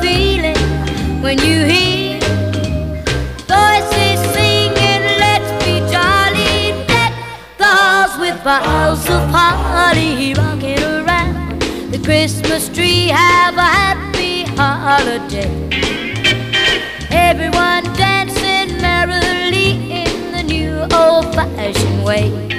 Feeling when you hear voices singing, Let's be jolly. The with of holly rocking around the Christmas tree. Have a happy holiday. Everyone dancing merrily in the new old fashioned way.